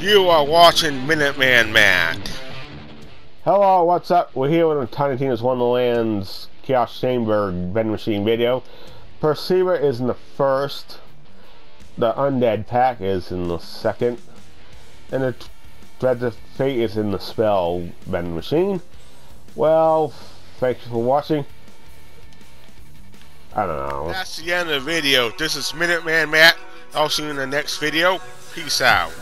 You are watching Minuteman Matt. Hello, what's up? We're here with Tiny Tina's Wonderland's Chaos Chamber vending machine video. Perceiver is in the first. The Undead Pack is in the second. And the Threads of Fate is in the Spell vending machine. Well, thank you for watching. I don't know. That's the end of the video. This is Minuteman Matt. I'll see you in the next video. Peace out.